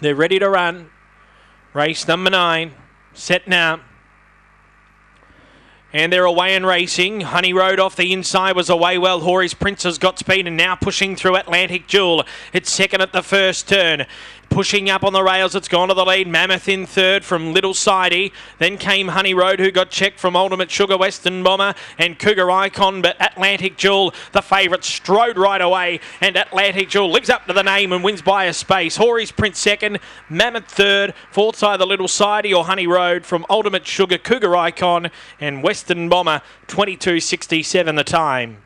They're ready to run. Race number nine. Set now. And they're away and racing. Honey Road off the inside was away well. Hori's Prince has got speed and now pushing through Atlantic Jewel. It's second at the first turn. Pushing up on the rails, it's gone to the lead. Mammoth in third from Little Sidey. Then came Honey Road, who got checked from Ultimate Sugar, Western Bomber, and Cougar Icon. But Atlantic Jewel, the favourite, strode right away. And Atlantic Jewel lives up to the name and wins by a space. Hori's Prince second, Mammoth third, fourth side the Little Sidey or Honey Road from Ultimate Sugar, Cougar Icon, and Western Bomber, 22.67 the time.